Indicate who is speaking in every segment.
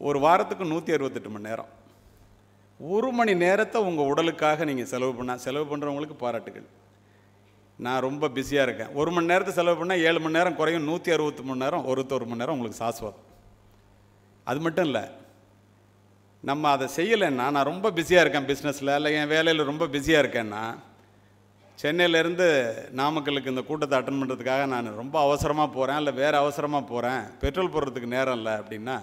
Speaker 1: ஒரு வாரத்துக்கு நூற்றி அறுபத்தெட்டு மணி நேரம். ஒரு மணி நேரத்தை உங்கள் உடலுக்காக நீங்கள் செலவு பண்ணால் செலவு பண்ணுறவங்களுக்கு பாராட்டுகள். நான் ரொம்ப பிஸியாக இருக்கேன். ஒரு மணி நேரத்தை செலவு பண்ணால் ஏழு மணி நேரம் குறையும் நூற்றி அறுபத்தி மணி நேரம் ஒரு ஒரு மணி நேரம் உங்களுக்கு சாஸ்வதம். அது மட்டும் இல்லை நம்ம அதை செய்யலைன்னா நான் ரொம்ப பிஸியாக இருக்கேன் பிஸ்னஸில் இல்லை என் வேலையில் ரொம்ப பிஸியாக இருக்கேன்னா சென்னையிலேருந்து நாமக்கலுக்கு இந்த கூட்டத்தை அட்டன் பண்ணுறதுக்காக நான் ரொம்ப அவசரமாக போகிறேன் இல்லை வேறு அவசரமாக போகிறேன் பெட்ரோல் போடுறதுக்கு நேரம் இல்லை அப்படின்னா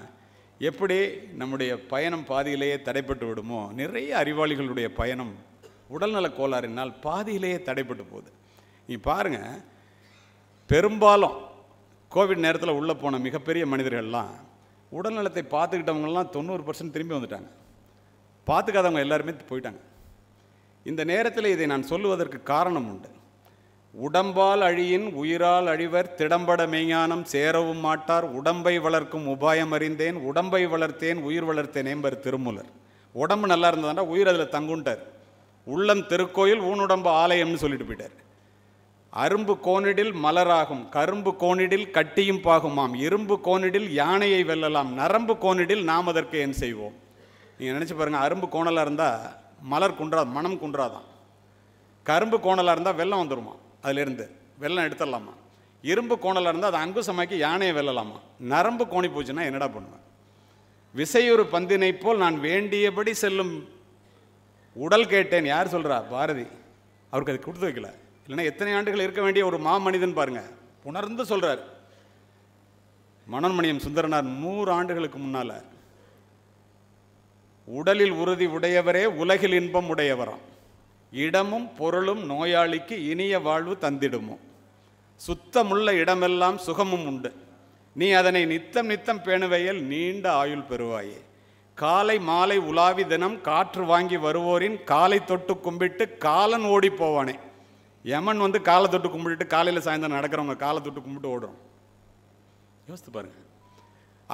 Speaker 1: எப்படி நம்முடைய பயணம் பாதியிலேயே தடைப்பட்டு விடுமோ நிறைய அறிவாளிகளுடைய பயணம் உடல்நலக் கோளாறினால் பாதியிலேயே தடைப்பட்டு போகுது. நீ பாருங்கள் பெரும்பாலும் கோவிட் நேரத்தில் உள்ளே போன மிகப்பெரிய மனிதர்கள்லாம் உடல்நலத்தை பார்த்துக்கிட்டவங்கலாம் தொண்ணூறு பர்சன்ட் திரும்பி வந்துட்டாங்க. பார்த்துக்காதவங்க எல்லாருமே போயிட்டாங்க. இந்த நேரத்தில் இதை நான் சொல்லுவதற்கு காரணம் உண்டு. உடம்பால் அழியின் உயிரால் அழிவர் திடம்பட மெய்ஞானம் சேரவும் மாட்டார். உடம்பை வளர்க்கும் உபாயம் அறிந்தேன். உடம்பை வளர்த்தேன் உயிர் வளர்த்தேன் என்பர் திருமூலர். உடம்பு நல்லா இருந்ததாண்டா உயிர் அதில் தங்குண்டார். உள்ளம் திருக்கோயில் ஊனுடம்பு ஆலயம்னு சொல்லிட்டு போயிட்டார். அரும்பு கோணிடில் மலராகும் கரும்பு கோணிடில் கட்டியும் பாகுமாம் இரும்பு கோணிடில் யானையை வெல்லலாம் நரம்பு கோணிடில் நாம் அதற்கு என் செய்வோம்? நீங்கள் நினச்சி பாருங்கள் அரும்பு கோணலாக இருந்தால் மலர் குன்றா மனம் குன்றாதான். கரும்பு கோணலாக இருந்தால் வெள்ளம் வந்துருமா அதிலிருந்து வெள்ளம் எடுத்துடலாமா? இரும்பு கோணலாக இருந்தால் அதை அங்குசமாக்கி யானையை வெல்லலாமா? நரம்பு கோணி போச்சுன்னா என்னடா பண்ணுவேன்? விசையொரு பந்தினை போல் நான் வேண்டியபடி செல்லும் உடல் கேட்டேன். யார் சொல்கிறா பாரதி. அவருக்கு அது கொடுத்து வைக்கல. இல்லைன்னா எத்தனை ஆண்டுகள் இருக்க வேண்டிய ஒரு மாமனிதன் பாருங்கள் உணர்ந்து சொல்கிறார் மனோன்மணியம் சுந்தரனார் நூறு ஆண்டுகளுக்கு முன்னால் உடலில் உறுதி உடையவரே உலகில் இன்பம் உடையவராம். இடமும் பொருளும் நோயாளிக்கு இனிய வாழ்வு தந்திடுமோ? சுத்தமுள்ள இடமெல்லாம் சுகமும் உண்டு. நீ அதனை நித்தம் நித்தம் பேணுவையில் நீண்ட ஆயுள் பெறுவாயே. காலை மாலை உலாவி தினம் காற்று வாங்கி வருவோரின் காலை தொட்டு கும்பிட்டு காலன் ஓடி போவானே. யமன் வந்து காலை தொட்டு கும்பிட்டுட்டு காலையில் சாயந்தரம் நடக்கிறவங்க காலை தொட்டு கும்பிட்டு ஓடுறோம். யோசித்து பாருங்கள்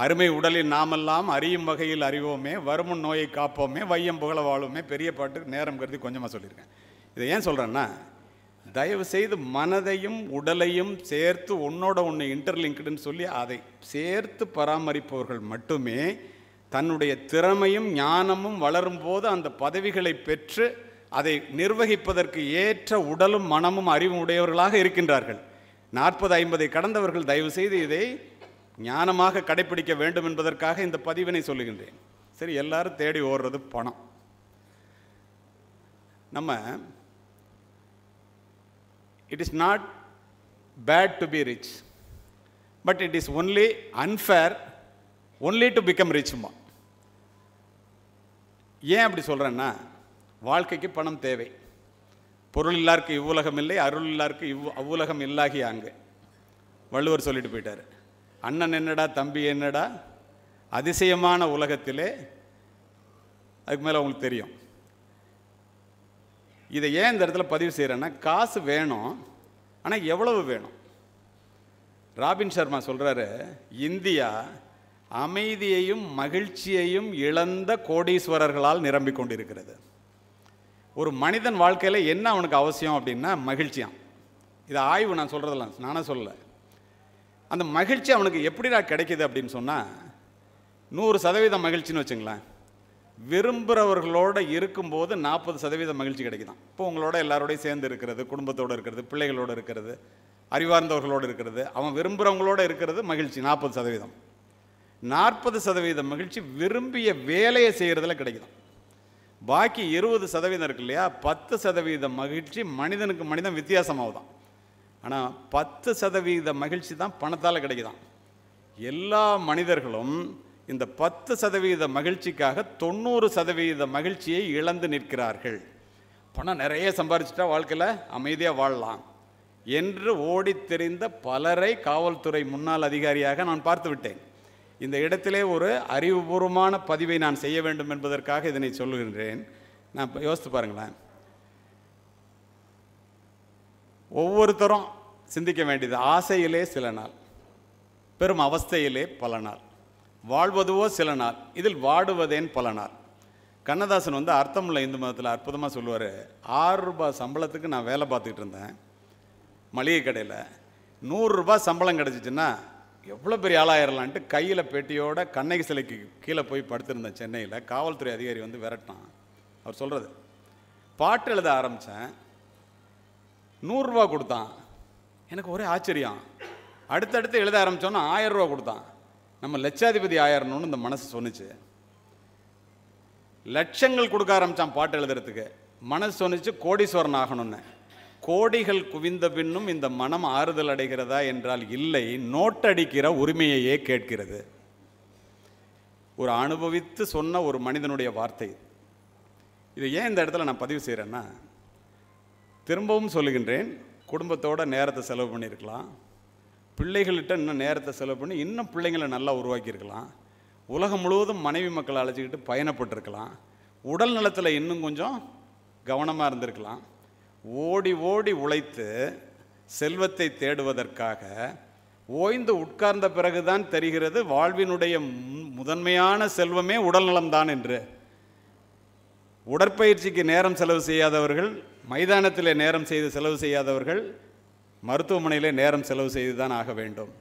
Speaker 1: அருமை உடலில் நாமெல்லாம் அறியும் வகையில் அறிவோமே வருமுன் நோயை காப்போமே வையம் புகழ வாழுமே பெரிய பாட்டுக்கு நேரம் கருதி கொஞ்சமாக சொல்லியிருக்கேன். இதை ஏன் சொல்கிறேன்னா தயவு செய்து மனதையும் உடலையும் சேர்த்து உன்னோட ஒன்று இன்டர்லிங்க்டுன்னு சொல்லி அதை சேர்த்து பராமரிப்பவர்கள் மட்டுமே தன்னுடைய திறமையும் ஞானமும் வளரும் போது அந்த பதவிகளை பெற்று அதை நிர்வகிப்பதற்கு ஏற்ற உடலும் மனமும் அறிவும் உடையவர்களாக இருக்கின்றார்கள். நாற்பது ஐம்பதை கடந்தவர்கள் தயவு செய்து இதை ஞானமாக கடைபிடிக்க வேண்டும் என்பதற்காக இந்த பதிவினை சொல்லுகின்றேன். சரி எல்லாரும் தேடி ஓடுறது பணம். நம்ம it is not bad to be rich but it is only unfair only to become ரிச்மா ஏன் அப்படி சொல்கிறேன்னா வாழ்க்கைக்கு பணம் தேவை. பொருள் இல்லாருக்கு இவ்வுலகம் இல்லை அருள் இல்லாருக்கு இவ் அவ்வுலகம் இல்லாகி அங்கே. வள்ளுவர் சொல்லிட்டு போயிட்டார். அண்ணன் என்னடா தம்பி என்னடா? அதிசயமான உலகத்திலே அதுக்கு மேலே உங்களுக்கு தெரியும். இதை ஏன் இந்த இடத்துல பதிவு செய்கிறேன்னா காசு வேணும் ஆனால் எவ்வளவு வேணும்? ராபின் சர்மா சொல்கிறாரு இந்தியா அமைதியையும் மகிழ்ச்சியையும் இழந்த கோடீஸ்வரர்களால் நிரம்பிக் கொண்டிருக்கிறது. ஒரு மனிதன் வாழ்க்கையில் என்ன அவனுக்கு அவசியம் அப்படின்னா மகிழ்ச்சியாம் இது ஆய்வு நான் சொல்கிறதெல்லாம் நானே சொல்லலை. அந்த மகிழ்ச்சி அவனுக்கு எப்படிடா கிடைக்குது அப்படின்னு சொன்னால் நூறு சதவீதம் மகிழ்ச்சின்னு வச்சுங்களேன். விரும்புகிறவர்களோடு இருக்கும்போது நாற்பது சதவீதம் மகிழ்ச்சி கிடைக்குதான். இப்போ உங்களோட எல்லாரோடையும் சேர்ந்து இருக்கிறது குடும்பத்தோடு இருக்கிறது பிள்ளைகளோடு இருக்கிறது அறிவார்ந்தவர்களோடு இருக்கிறது அவன் விரும்புகிறவங்களோட இருக்கிறது மகிழ்ச்சி நாற்பது சதவீதம். நாற்பது சதவீத மகிழ்ச்சி விரும்பிய வேலையை செய்கிறதுல கிடைக்குதாம் பாக்கி இருபது சதவீதம் இருக்கு இல்லையா? பத்து சதவீத மகிழ்ச்சி மனிதனுக்கு மனிதன் வித்தியாசமாகுதான் ஆனால் பத்து சதவீத மகிழ்ச்சி தான் பணத்தால் கிடைக்குதாம் எல்லா மனிதர்களும் இந்த பத்து சதவீத மகிழ்ச்சிக்காக தொண்ணூறு சதவீத மகிழ்ச்சியை இழந்து நிற்கிறார்கள். பணம் நிறைய சம்பாரிச்சிட்டா வாழ்க்கையில் அமைதியாக வாழலாம் என்று ஓடி தெரிந்த பலரை காவல்துறை முன்னாள் அதிகாரியாக நான் பார்த்து விட்டேன். இந்த இடத்திலே ஒரு அறிவுபூர்வமான பதிவை நான் செய்ய வேண்டும் என்பதற்காக இதனை சொல்லுகின்றேன். நான் யோசித்து பாருங்களேன். ஒவ்வொருத்தரும் சிந்திக்க வேண்டியது ஆசையிலே சில நாள் பெரும் அவஸ்தையிலே பல நாள் வாழ்வதுவோ சில நாள் இதில் வாடுவதேன் பல நாள். கண்ணதாசன் வந்து அர்த்தமுள்ள இந்து மதத்தில் அற்புதமாக சொல்லுவார் ஆறு ரூபாய் சம்பளத்துக்கு நான் வேலை பார்த்துக்கிட்டு இருந்தேன் மளிகை கடையில். நூறுரூபா சம்பளம் கிடச்சிச்சின்னா எவ்வளோ பெரிய ஆளாயிரலான்ட்டு கையில் பெட்டியோட கண்ணகி சிலைக்கு கீழே போய் படுத்திருந்தேன் சென்னையில். காவல்துறை அதிகாரி வந்து விரட்டான் அவர் சொல்கிறது பாட்டு எழுத ஆரம்பித்தேன் நூறுரூவா கொடுத்தான். எனக்கு ஒரே ஆச்சரியம். அடுத்தடுத்து எழுத ஆரம்பித்தோன்னா ஆயிரம் ரூபா கொடுத்தான். நம்ம லட்சாதிபதி ஆயிரணும்னு இந்த மனசு சொன்னுச்சு. லட்சங்கள் கொடுக்க ஆரம்பித்தான் பாட்டு எழுதுறதுக்கு. மனசு சொன்னிச்சு கோடீஸ்வரன் ஆகணும்னு. கோடிகள் குவிந்த பின்னும் இந்த மனம் ஆறுதல் அடைகிறதா என்றால் இல்லை நோட்டடிக்கிற உரிமையையே கேட்கிறது. ஒரு அனுபவித்து சொன்ன ஒரு மனிதனுடைய வார்த்தை. இதை ஏன் இந்த இடத்துல நான் பதிவு செய்கிறேன்னா திரும்பவும் சொல்லுகின்றேன் குடும்பத்தோட நேரத்தை செலவு பண்ணியிருக்கலாம். பிள்ளைகள்கிட்ட இன்னும் நேரத்தை செலவு பண்ணி இன்னும் பிள்ளைங்களை நல்லா உருவாக்கியிருக்கலாம். உலகம் முழுவதும் மனைவி மக்களை அழைச்சிக்கிட்டு பயணப்பட்டிருக்கலாம். உடல் நலத்தில் இன்னும் கொஞ்சம் கவனமாக இருந்திருக்கலாம். ஓடி ஓடி உழைத்து செல்வத்தை தேடுவதற்காக ஓய்ந்து உட்கார்ந்த பிறகுதான் தெரிகிறது வாழ்வினுடைய முதன்மையான செல்வமே உடல் நலம்தான் என்று. உடற்பயிற்சிக்கு நேரம் செலவு செய்யாதவர்கள் மைதானத்தில் நேரம் செய்து செலவு செய்யாதவர்கள் மருத்துவமனையிலே நேரம் செலவு செய்து தான் ஆக வேண்டும்.